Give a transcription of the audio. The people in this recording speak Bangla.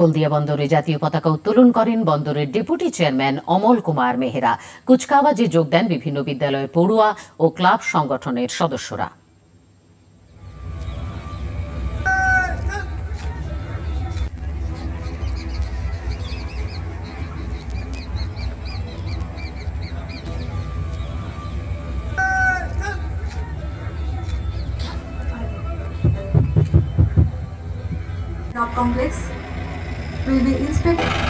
হলদিয়া বন্দরে জাতীয় পতাকা উত্তোলন করেন বন্দরের ডেপুটি চেয়ারম্যান অমল কুমার মেহরা। কুচকাওয়াজে যোগ দেন বিভিন্ন বিদ্যালয়ের পড়ুয়া ও ক্লাব সংগঠনের সদস্যরা। Complex. Inspected.